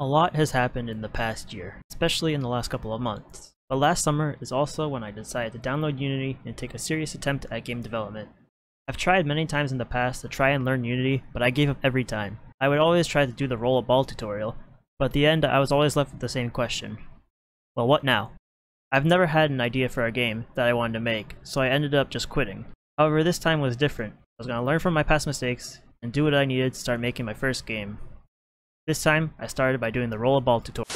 A lot has happened in the past year, especially in the last couple of months. But last summer is also when I decided to download Unity and take a serious attempt at game development. I've tried many times in the past to try and learn Unity, but I gave up every time. I would always try to do the roll a ball tutorial, but at the end I was always left with the same question. Well what now? I've never had an idea for a game that I wanted to make, so I ended up just quitting. However, this time was different. I was going to learn from my past mistakes and do what I needed to start making my first game. This time, I started by doing the roll a ball tutorial.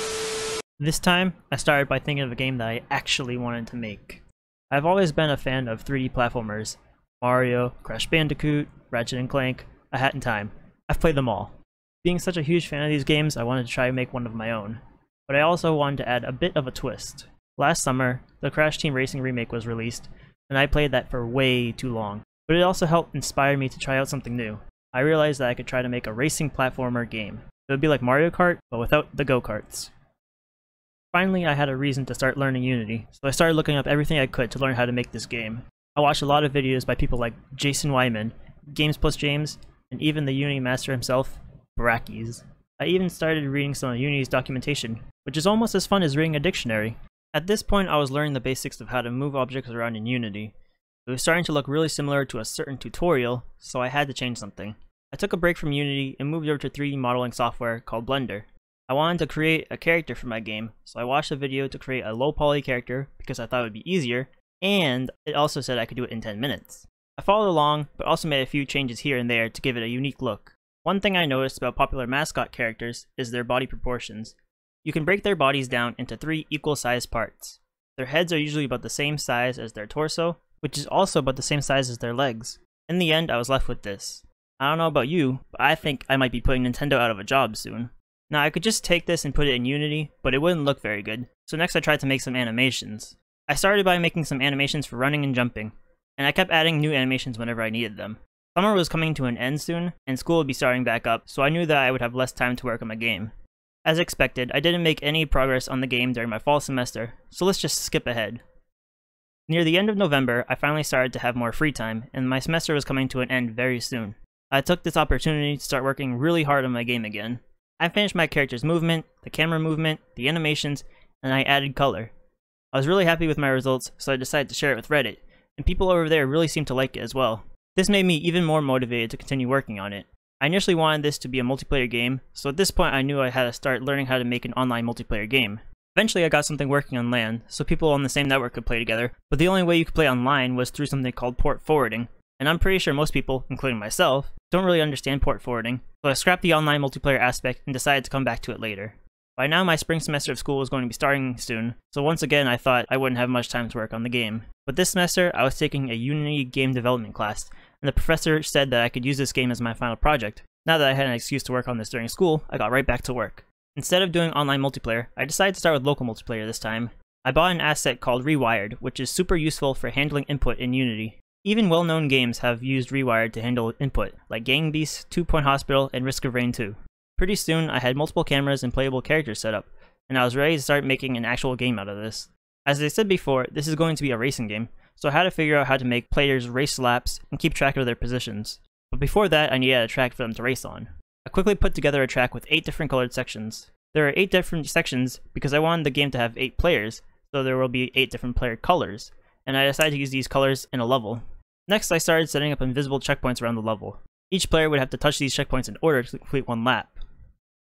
This time, I started by thinking of a game that I actually wanted to make. I've always been a fan of 3D platformers. Mario, Crash Bandicoot, Ratchet & Clank, A Hat in Time. I've played them all. Being such a huge fan of these games, I wanted to try and make one of my own. But I also wanted to add a bit of a twist. Last summer, the Crash Team Racing remake was released, and I played that for way too long. But it also helped inspire me to try out something new. I realized that I could try to make a racing platformer game. It would be like Mario Kart, but without the go-karts. Finally, I had a reason to start learning Unity, so I started looking up everything I could to learn how to make this game. I watched a lot of videos by people like Jason Weimann, Games Plus James, and even the Unity master himself, Brackeys. I even started reading some of Unity's documentation, which is almost as fun as reading a dictionary. At this point, I was learning the basics of how to move objects around in Unity. It was starting to look really similar to a certain tutorial, so I had to change something. I took a break from Unity and moved over to 3D modeling software called Blender. I wanted to create a character for my game, so I watched a video to create a low poly character because I thought it would be easier, and it also said I could do it in 10 minutes. I followed along, but also made a few changes here and there to give it a unique look. One thing I noticed about popular mascot characters is their body proportions. You can break their bodies down into three equal sized parts. Their heads are usually about the same size as their torso, which is also about the same size as their legs. In the end, I was left with this. I don't know about you, but I think I might be putting Nintendo out of a job soon. Now I could just take this and put it in Unity, but it wouldn't look very good, so next I tried to make some animations. I started by making some animations for running and jumping, and I kept adding new animations whenever I needed them. Summer was coming to an end soon, and school would be starting back up, so I knew that I would have less time to work on my game. As expected, I didn't make any progress on the game during my fall semester, so let's just skip ahead. Near the end of November, I finally started to have more free time, and my semester was coming to an end very soon. I took this opportunity to start working really hard on my game again. I finished my character's movement, the camera movement, the animations, and I added color. I was really happy with my results, so I decided to share it with Reddit, and people over there really seemed to like it as well. This made me even more motivated to continue working on it. I initially wanted this to be a multiplayer game, so at this point I knew I had to start learning how to make an online multiplayer game. Eventually I got something working on LAN, so people on the same network could play together, but the only way you could play online was through something called port forwarding, and I'm pretty sure most people, including myself, don't really understand port forwarding, so I scrapped the online multiplayer aspect and decided to come back to it later. By now my spring semester of school was going to be starting soon, so once again I thought I wouldn't have much time to work on the game. But this semester I was taking a Unity game development class, and the professor said that I could use this game as my final project. Now that I had an excuse to work on this during school, I got right back to work. Instead of doing online multiplayer, I decided to start with local multiplayer this time. I bought an asset called Rewired, which is super useful for handling input in Unity. Even well-known games have used Rewired to handle input, like Gang Beasts, Two Point Hospital, and Risk of Rain 2. Pretty soon, I had multiple cameras and playable characters set up, and I was ready to start making an actual game out of this. As I said before, this is going to be a racing game, so I had to figure out how to make players race laps and keep track of their positions. But before that, I needed a track for them to race on. I quickly put together a track with 8 different colored sections. There are 8 different sections because I wanted the game to have 8 players, so there will be 8 different player colors, and I decided to use these colors in a level. Next, I started setting up invisible checkpoints around the level. Each player would have to touch these checkpoints in order to complete one lap.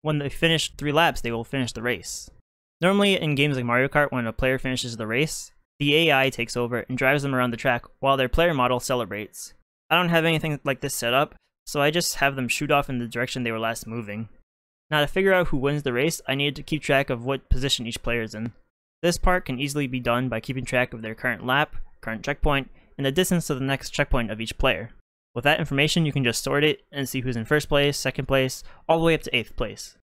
When they finish three laps, they will finish the race. Normally, in games like Mario Kart, when a player finishes the race, the AI takes over and drives them around the track while their player model celebrates. I don't have anything like this set up, so I just have them shoot off in the direction they were last moving. Now to figure out who wins the race, I needed to keep track of what position each player is in. This part can easily be done by keeping track of their current lap, current checkpoint, and the distance to the next checkpoint of each player. With that information, you can just sort it and see who's in first place, second place, all the way up to 8th place.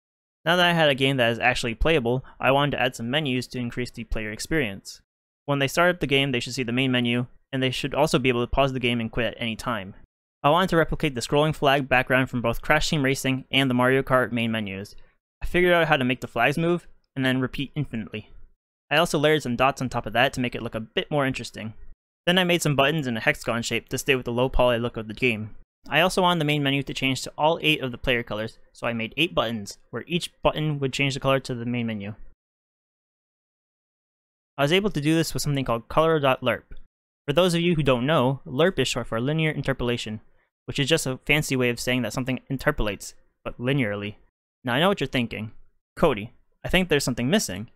Now that I had a game that is actually playable, I wanted to add some menus to increase the player experience. When they start up the game, they should see the main menu, and they should also be able to pause the game and quit at any time. I wanted to replicate the scrolling flag background from both Crash Team Racing and the Mario Kart main menus. I figured out how to make the flags move, and then repeat infinitely. I also layered some dots on top of that to make it look a bit more interesting. Then I made some buttons in a hexagon shape to stay with the low poly look of the game. I also wanted the main menu to change to all 8 of the player colors, so I made 8 buttons, where each button would change the color to the main menu. I was able to do this with something called color.lerp. For those of you who don't know, lerp is short for linear interpolation, which is just a fancy way of saying that something interpolates, but linearly. Now I know what you're thinking. Cody, I think there's something missing.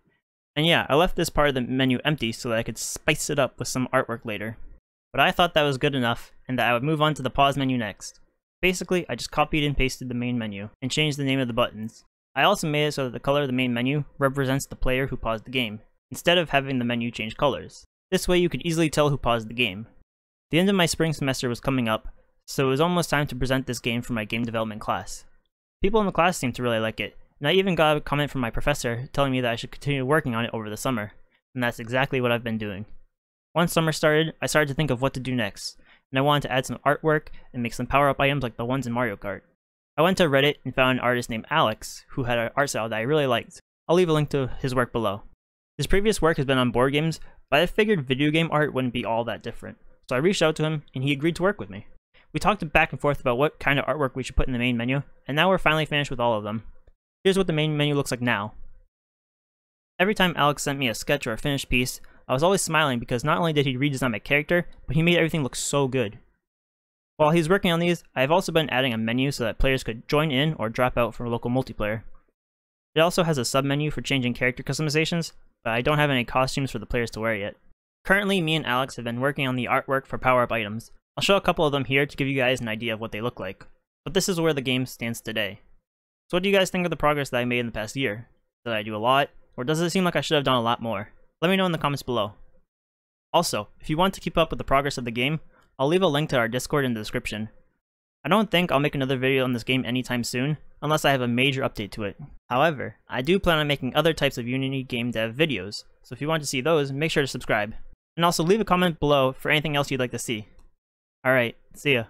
And yeah, I left this part of the menu empty so that I could spice it up with some artwork later. But I thought that was good enough, and that I would move on to the pause menu next. Basically, I just copied and pasted the main menu, and changed the name of the buttons. I also made it so that the color of the main menu represents the player who paused the game, instead of having the menu change colors. This way you could easily tell who paused the game. The end of my spring semester was coming up, so it was almost time to present this game for my game development class. People in the class seemed to really like it, and I even got a comment from my professor telling me that I should continue working on it over the summer, and that's exactly what I've been doing. Once summer started, I started to think of what to do next, and I wanted to add some artwork and make some power-up items like the ones in Mario Kart. I went to Reddit and found an artist named Alex, who had an art style that I really liked. I'll leave a link to his work below. His previous work has been on board games, but I figured video game art wouldn't be all that different, so I reached out to him and he agreed to work with me. We talked back and forth about what kind of artwork we should put in the main menu, and now we're finally finished with all of them. Here's what the main menu looks like now. Every time Alex sent me a sketch or a finished piece, I was always smiling because not only did he redesign my character, but he made everything look so good. While he's working on these, I have also been adding a menu so that players could join in or drop out for local multiplayer. It also has a sub-menu for changing character customizations, but I don't have any costumes for the players to wear yet. Currently, me and Alex have been working on the artwork for power-up items. I'll show a couple of them here to give you guys an idea of what they look like. But this is where the game stands today. So what do you guys think of the progress that I made in the past year? Did I do a lot? Or does it seem like I should have done a lot more? Let me know in the comments below. Also, if you want to keep up with the progress of the game, I'll leave a link to our Discord in the description. I don't think I'll make another video on this game anytime soon, unless I have a major update to it. However, I do plan on making other types of Unity game dev videos, so if you want to see those, make sure to subscribe. And also leave a comment below for anything else you'd like to see. Alright, see ya.